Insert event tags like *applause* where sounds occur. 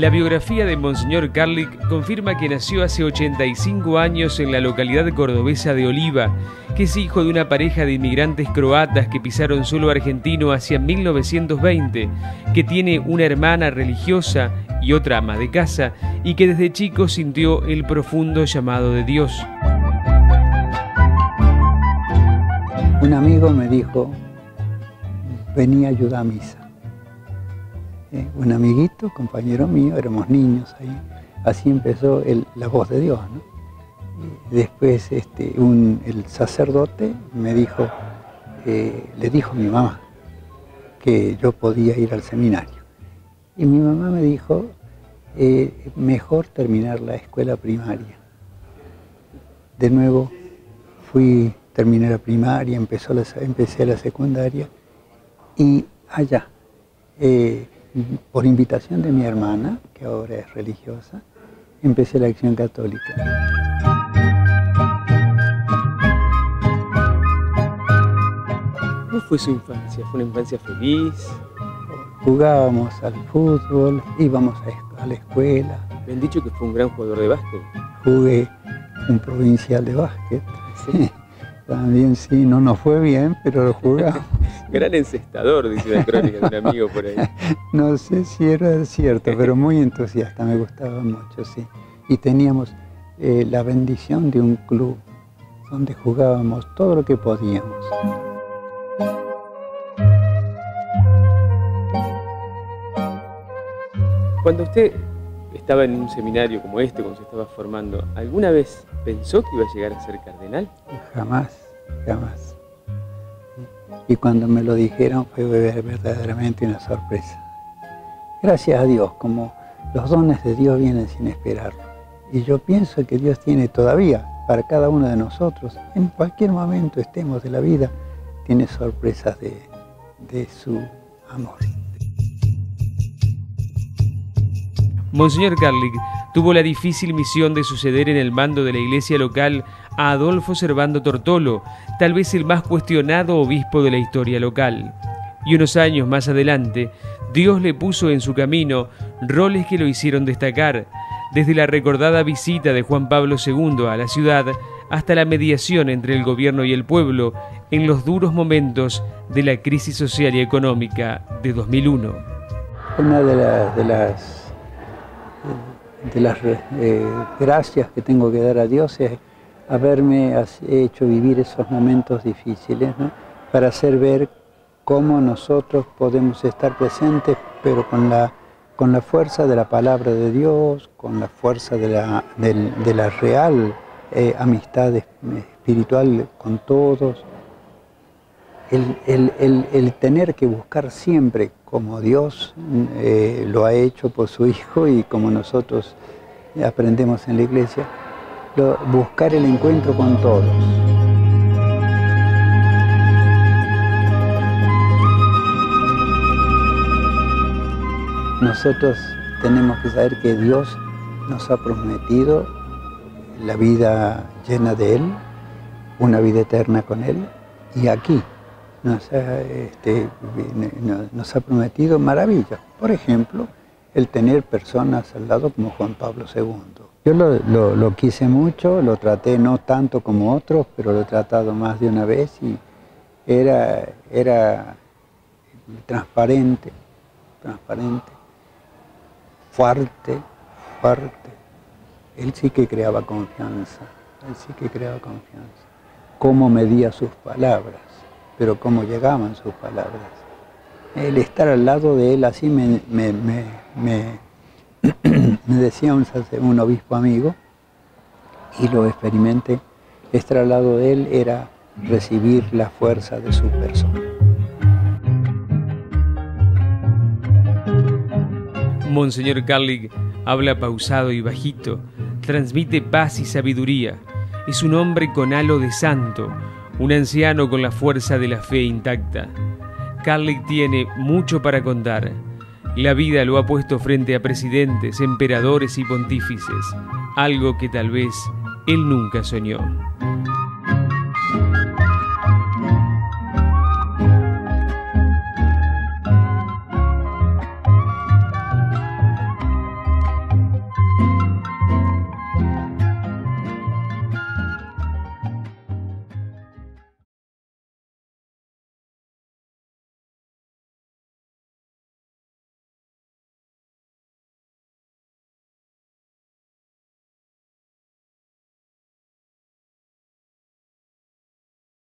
La biografía de Monseñor Carlic confirma que nació hace 85 años en la localidad cordobesa de Oliva, que es hijo de una pareja de inmigrantes croatas que pisaron suelo argentino hacia 1920, que tiene una hermana religiosa y otra ama de casa, y que desde chico sintió el profundo llamado de Dios. Un amigo me dijo, venía a ayudar a misa. Eh, un amiguito, compañero mío, éramos niños ahí. Así empezó la voz de Dios. después este, el sacerdote me dijo, eh, le dijo a mi mamá que yo podía ir al seminario. Y mi mamá me dijo, eh, mejor terminar la escuela primaria. De nuevo fui, terminé la primaria, empezó empecé la secundaria y allá por invitación de mi hermana, que ahora es religiosa, empecé la acción católica. ¿Cómo fue su infancia? ¿Fue una infancia feliz? Jugábamos al fútbol, íbamos a la escuela. Me han dicho que fue un gran jugador de básquet. Jugué un provincial de básquet. *laughs* También sí, no nos fue bien, pero lo jugamos. Gran encestador, dice la crónica de un amigo por ahí. *laughs* No sé si era cierto, pero muy entusiasta, me gustaba mucho, sí. Y teníamos eh, la bendición de un club donde jugábamos todo lo que podíamos. Cuando usted estaba en un seminario como este, cuando se estaba formando, ¿alguna vez pensó que iba a llegar a ser cardenal? Jamás, jamás. Y cuando me lo dijeron fue verdaderamente una sorpresa. Gracias a Dios, como los dones de Dios vienen sin esperarlo. Y yo pienso que Dios tiene todavía para cada uno de nosotros, en cualquier momento estemos de la vida, tiene sorpresas de, de su amor. Monseñor Carlic tuvo la difícil misión de suceder en el mando de la iglesia local a Adolfo Servando Tortolo, tal vez el más cuestionado obispo de la historia local. Y unos años más adelante, Dios le puso en su camino roles que lo hicieron destacar, desde la recordada visita de Juan Pablo II a la ciudad hasta la mediación entre el gobierno y el pueblo en los duros momentos de la crisis social y económica de 2001. Una de las de las eh, gracias que tengo que dar a Dios es haberme hecho vivir esos momentos difíciles, para hacer ver cómo nosotros podemos estar presentes, pero con la, con la fuerza de la palabra de Dios, con la fuerza de la, de, la real eh, amistad espiritual con todos, el, tener que buscar siempre como Dios eh, lo ha hecho por su Hijo y como nosotros aprendemos en la iglesia, buscar el encuentro con todos. Nosotros tenemos que saber que Dios nos ha prometido la vida llena de Él, una vida eterna con Él, y aquí nos ha, este, nos ha prometido maravillas. Por ejemplo, el tener personas al lado como Juan Pablo II. Yo lo, quise mucho, lo traté no tanto como otros, pero lo he tratado más de una vez y era, era transparente, transparente, fuerte, fuerte. Él sí que creaba confianza, él sí que creaba confianza. Cómo medía sus palabras pero cómo llegaban sus palabras. El estar al lado de él así me, me, *clears throat* decía un, un obispo amigo, y lo experimenté, estar al lado de él era recibir la fuerza de su persona. Monseñor Carlig habla pausado y bajito, transmite paz y sabiduría. Es un hombre con halo de santo, un anciano con la fuerza de la fe intacta. Carlick tiene mucho para contar. La vida lo ha puesto frente a presidentes, emperadores y pontífices, algo que tal vez él nunca soñó.